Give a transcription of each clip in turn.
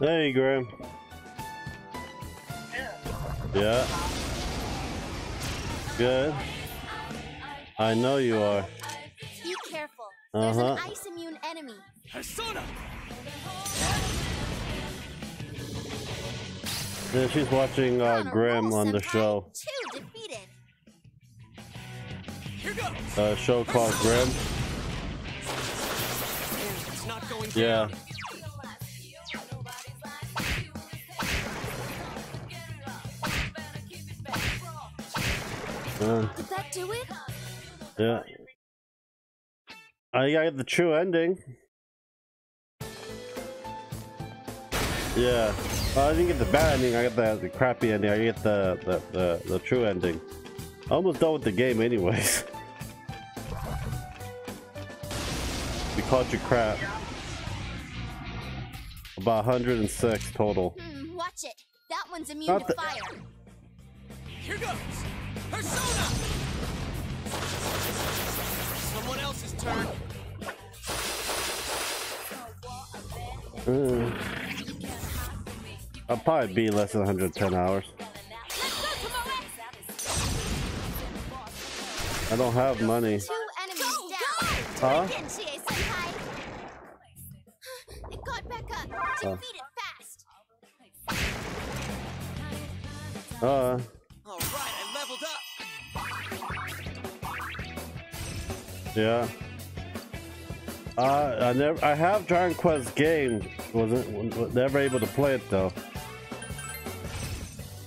Hey, Graham. Yeah. Good. I know you are. Be careful. Uh There's huh. an ice immune enemy. Persona! Yeah, she's watching uh, On a Graham on the show. Two defeated. A show called Graham. It's not going Yeah. Down. Did that do it? yeah. I got the true ending. Yeah. Well, I didn't get the bad ending. I got the, the crappy ending. I get the, the, the, the true ending. Almost done with the game, anyways. we caught you crap. About 106 total. Hmm, watch it. That one's immune Not to fire. Here goes! Persona! Someone else's turn. Uh, I'll probably be less than 110 hours. I don't have money. Two. Huh? Again, Chie yeah. Uh, I never, I have Dragon Quest games. Wasn't was never able to play it though.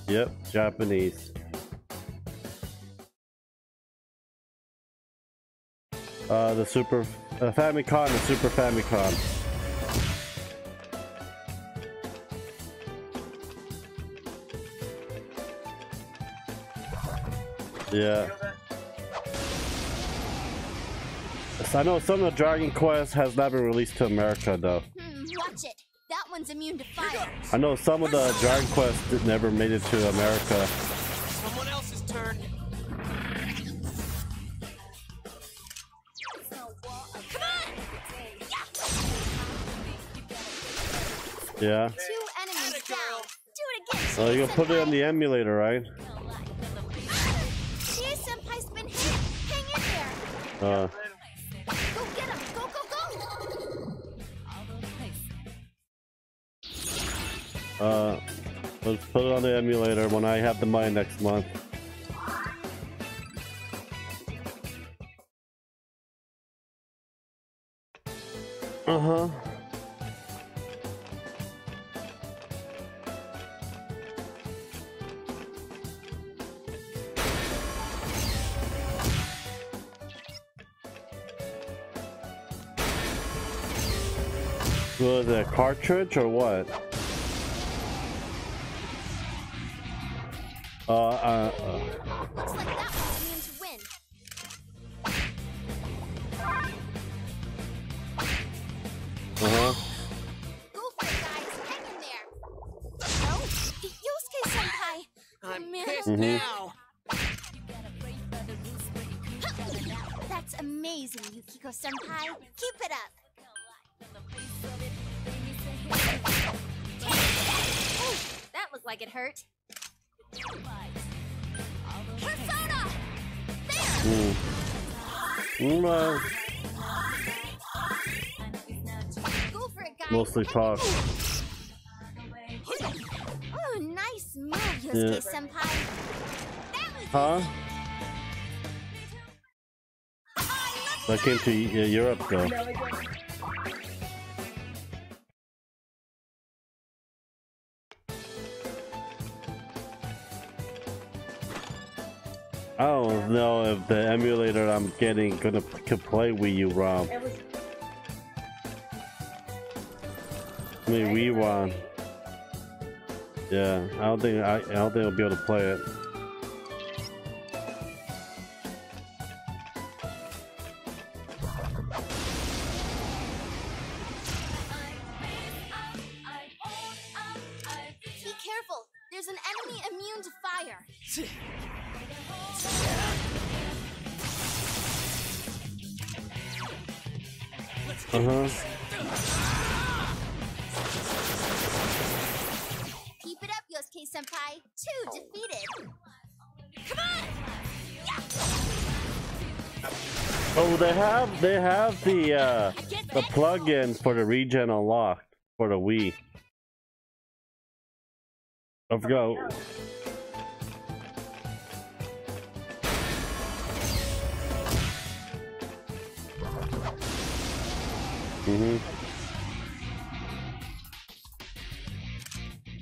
Yep, Japanese. Uh, the Super uh, Famicom, the Super Famicom. Yeah. So I know some of the Dragon Quest has not been released to America though. Hmm, watch it. That one's immune to fire. I know some of the Dragon Quest never made it to America. Someone else's turn. Yeah. Two enemies down. Do it again, Oh, Chie you gonna put it on the emulator, right? Chie Senpai's been hit. Hang in there. Uh, uh, let's put it on the emulator when I have the money next month. Uh huh. Was it a cartridge or what? Uh, uh, uh, Looks like that one's immune to wind. uh-huh. Go for it, guys. Hang in there. No, Yosuke Senpai. I'm Man. pissed Mhm. now. That's amazing, Yukiko Senpai. Keep it up. Ooh, that looked like it hurt. Persona! There! Mm. Uh, Go for it, guys. mostly talk. Oh, nice move, Yosuke Senpai. Huh? I came to uh, Europe though. Know if the emulator I'm getting gonna can play Wii U ROM. I mean Wii ROM. Yeah, I don't think I, I don't think I'll be able to play it. The uh, the plug-in for the regen unlocked for the Wii. I forgot. Mm-hmm.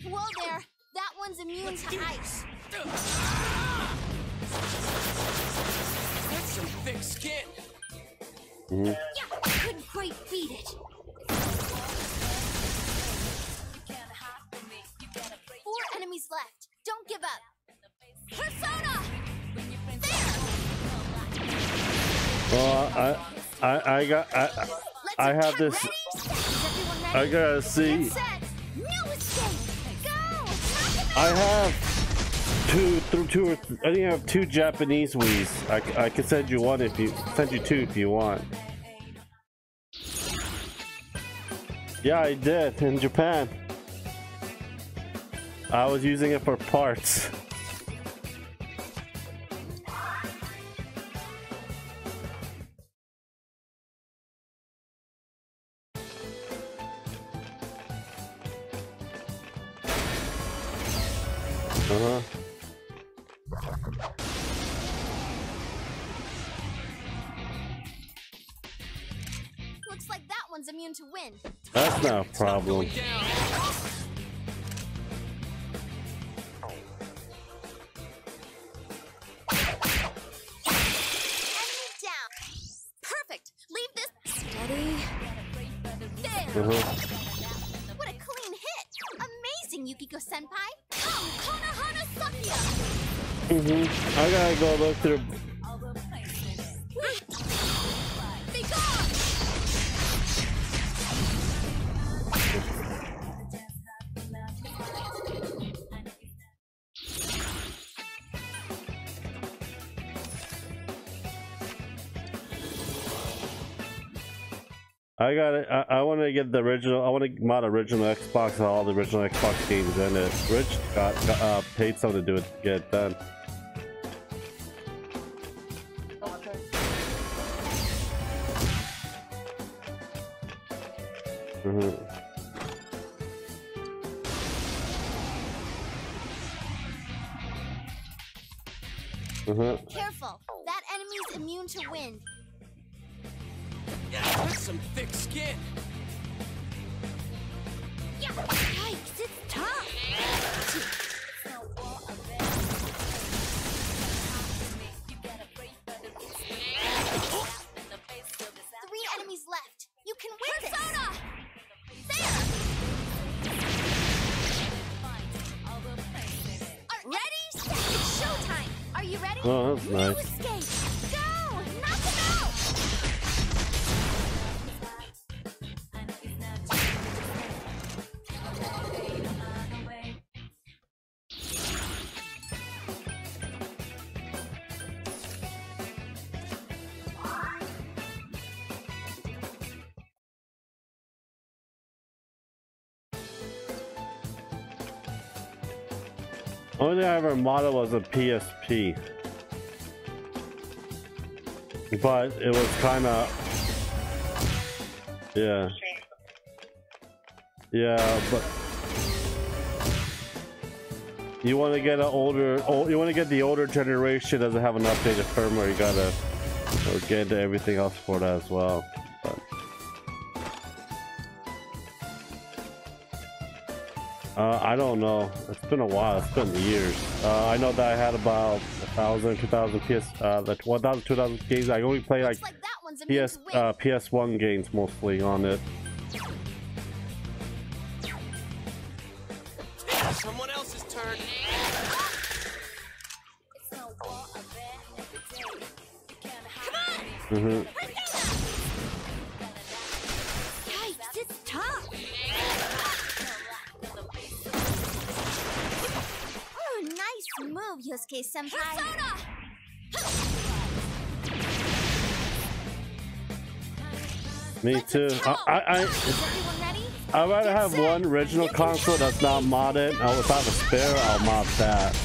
Whoa there! That one's immune to ice. That's some thick skin. Mm-hmm. Yeah, couldn't quite beat it. Four enemies left. Don't give up. Persona! There! Well, I I I got I I have this- Ready? Is everyone ready? I gotta see. set. No escape. Go! Knock him I have two, th- two or th- I think I have two Japanese Wii's. I can send you one if you send you two if you want. Yeah, I did in Japan. I was using it for parts. Uh-huh. What a clean hit. Amazing, Yukiko Senpai. Come, Konohana Sakuya. hmm I gotta go look through. I got it. I, I want to get the original. I want to mod original Xbox and all the original Xbox games in it. Rich got, got uh, paid someone to do it, get it done. Oh, that's nice. escape. Go! Knock him out! Only I ever modded was a PSP. But it was kind of. Yeah. Yeah, but. You want to get an older. You want to get the older generation doesn't have an updated firmware. You gotta get into everything else for that as well. But, Uh, I don't know. It's been a while. It's been years. Uh, I know that I had about thousand, two thousand PS, uh, like 1,000, 2,000 games. I only play like Looks like that PS, uh, PS1 games mostly on it. Someone else's turn. hmm Me too. I, I, I, I'd rather have one original console that's not modded. Oh, if I have a spare, I'll mod that.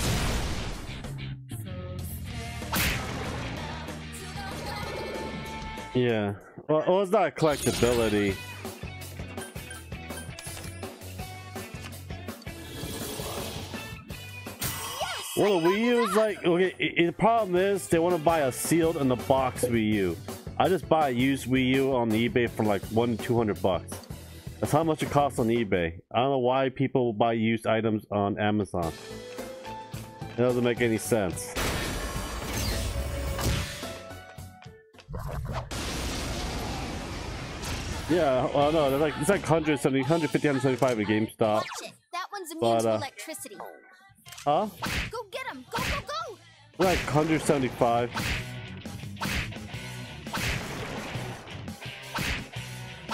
Yeah. Well, well it's not collectability. Well, the Wii U is like okay. The problem is they want to buy a sealed in the box Wii U. I just buy a used Wii U on the eBay for like one to two hundred bucks. That's how much it costs on eBay. I don't know why people buy used items on Amazon. It doesn't make any sense. Yeah, well, no, they're like it's like 170, 150, 175 at GameStop. Watch. That one's immune But, to uh, electricity. Huh? Go get him. Go, go, go. Like 175.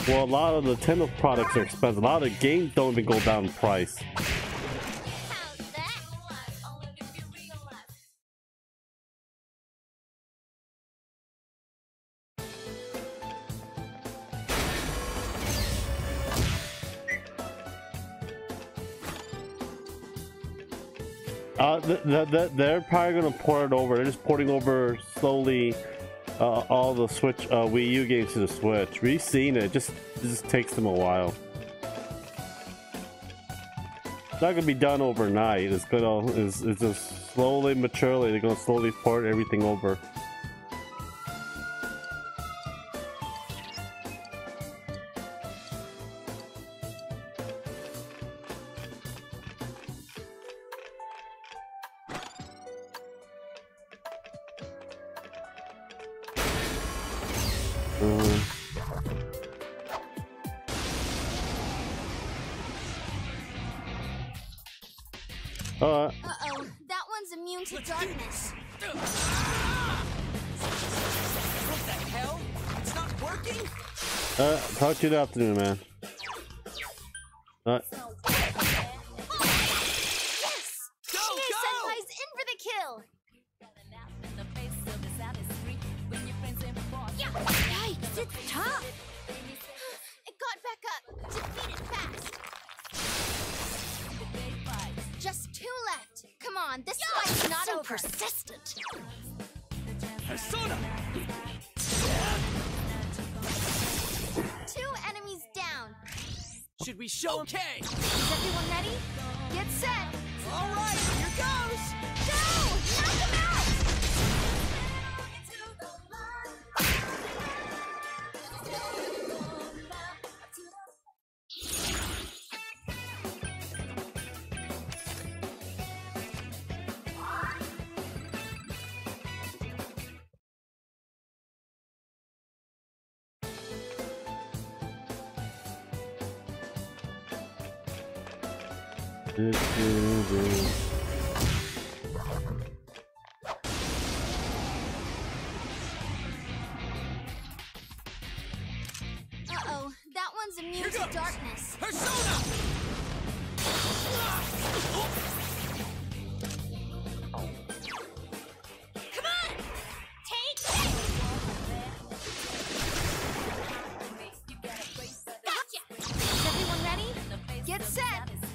Well, a lot of the Nintendo products are expensive. A lot of games don't even go down in price. Uh, th- th- th- they're probably gonna port it over. They're just porting over slowly uh, all the Switch uh, Wii U games to the Switch. We've seen it. Just it just takes them a while. It's not gonna be done overnight. It's gonna it's, it's just slowly, maturely. They're gonna slowly port everything over. Uh, uh, Uh-oh. That one's immune to Let's darkness. What the hell? It's not working? uh, talk to you in the afternoon, man. Uh-oh.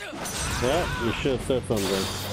Wind. yeah, you should have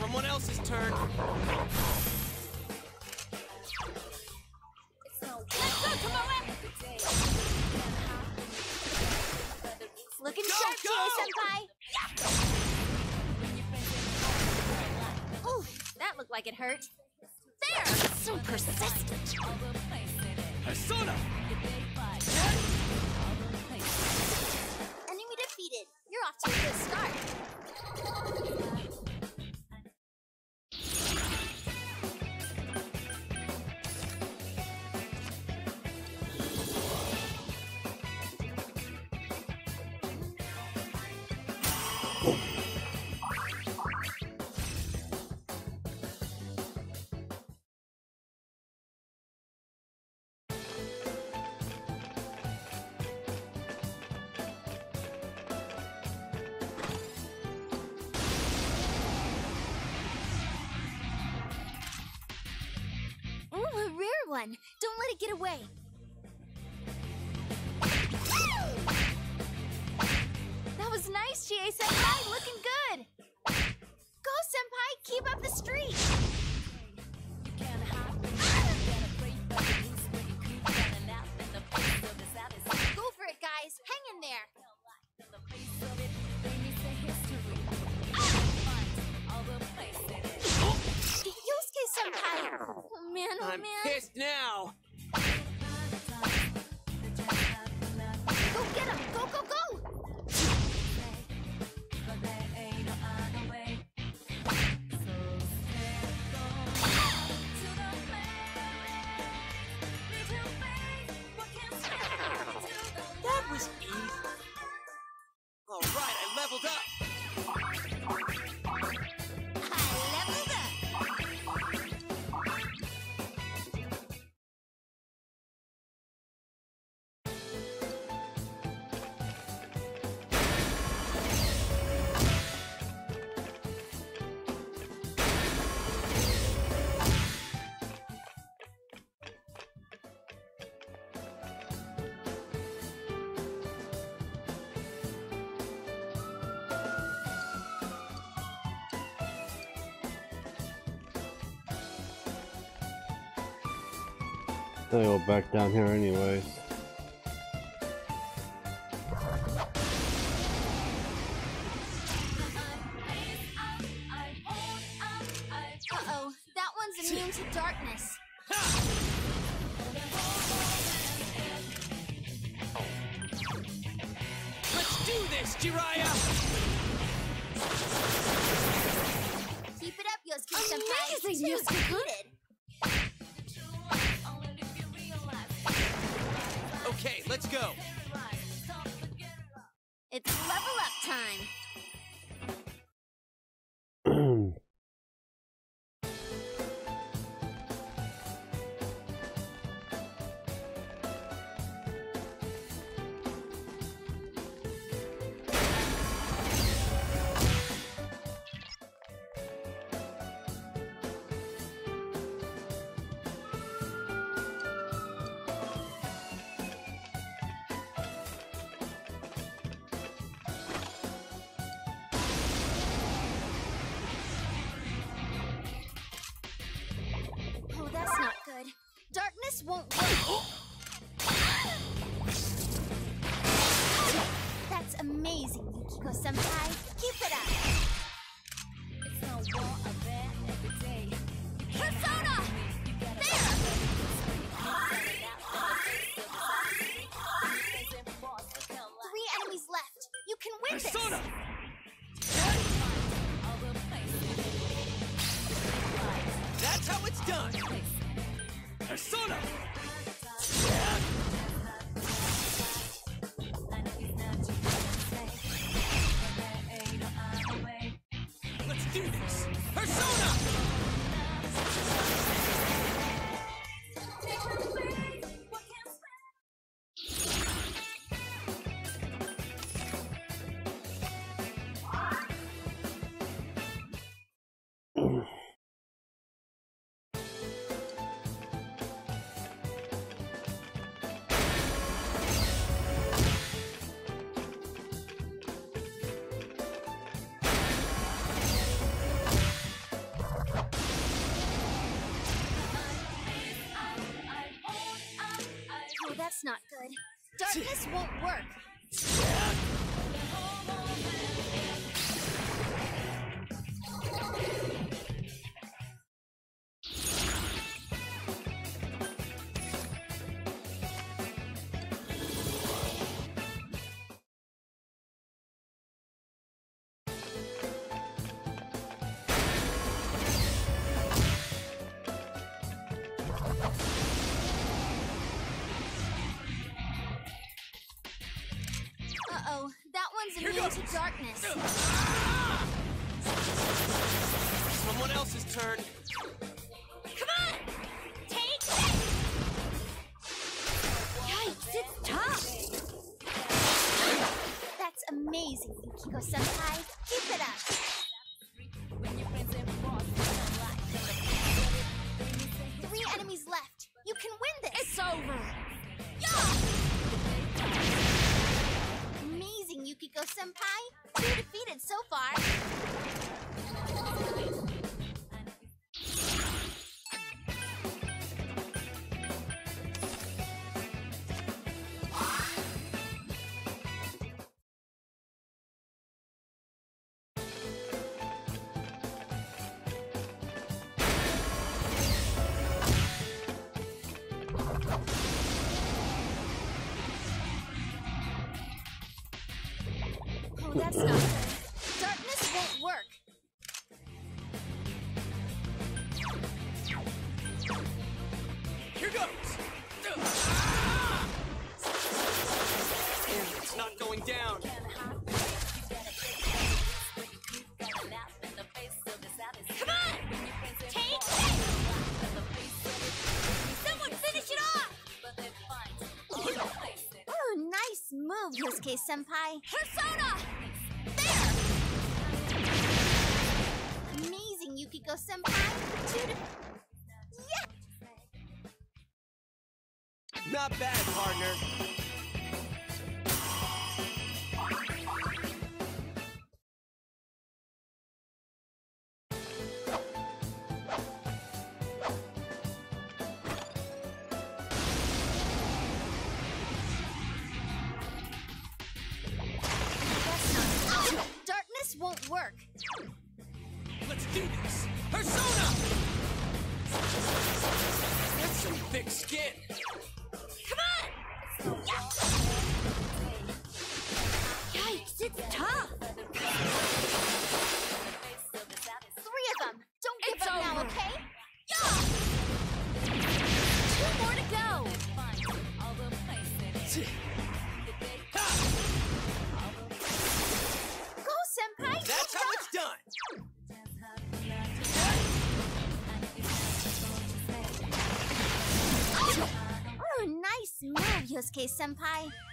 Someone else's turn. one. Don't let it get away. I'm pissed now. I think I'll back down here anyways. Won't. That's amazing, Yukiko-senpai. persona! Darkness won't work. darkness. Someone else's turn. Senpai, Two defeated so far! Sasuke senpai. Persona! There! Amazing, Yukiko senpai. Two Yeah! Not bad, partner. Case senpai.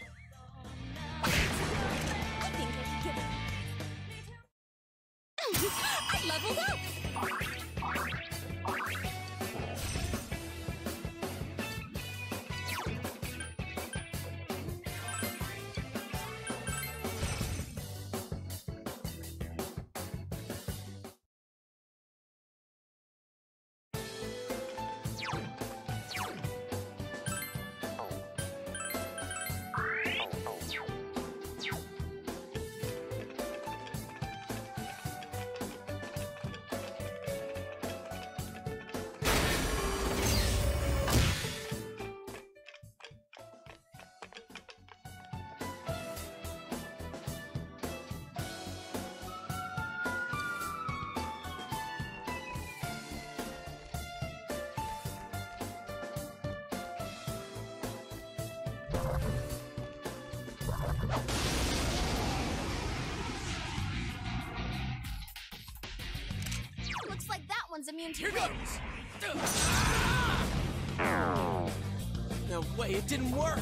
To Here goes. No way, it didn't work.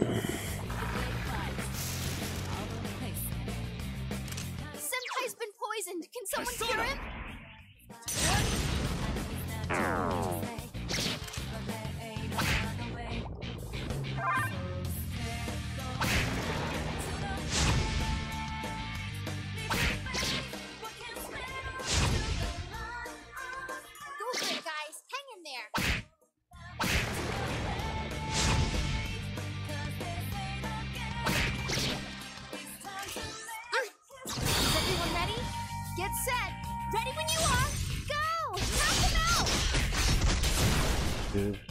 It's someone saw cure that. him?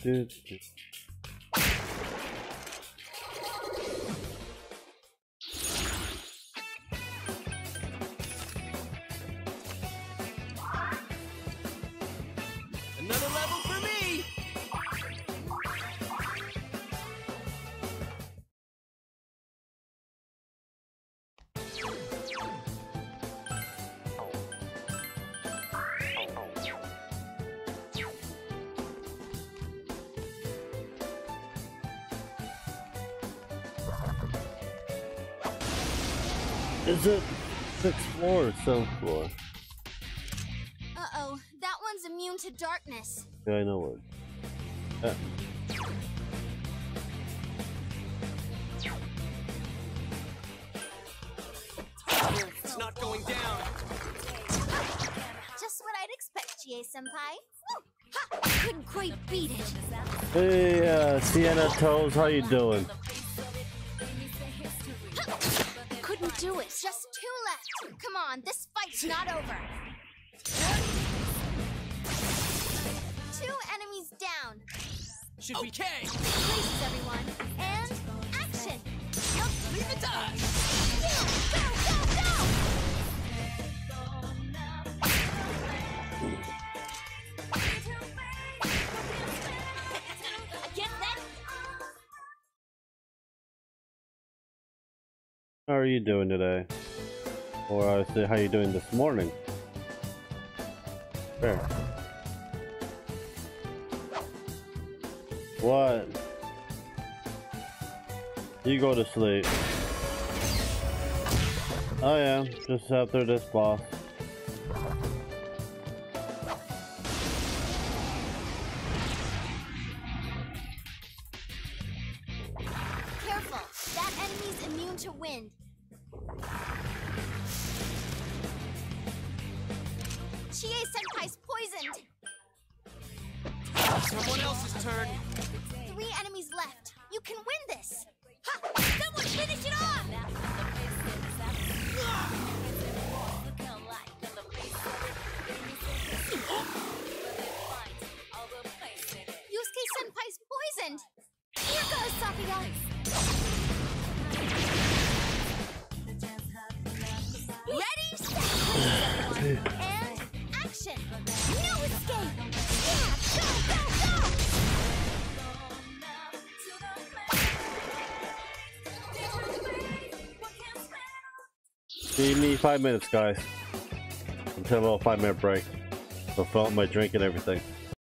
Do, do. Another Is it sixth floor or seventh floor? Uh-oh. That one's immune to darkness. Yeah, I know it. Uh, It's not going down. Just what I'd expect, GA-senpai. Couldn't quite beat it. hey, uh, Sienna Toes, how you doing? Do it. Just two left. Come on, this fight's not over. Two enemies down. Should we? okay. Places, everyone. And action. Leave it to us. How are you doing today? Or I say, how are you doing this morning? Fair. What? You go to sleep. Oh yeah, just after this boss. That enemy's immune to wind. Chie Senpai's poisoned. Someone else's turn. Three enemies left. You can win this. Ha! Someone finish it off! Yosuke Senpai's poisoned. Here goes Sakuya. Give me five minutes, guys. Until a five minute break. I'll fill out my drink and everything.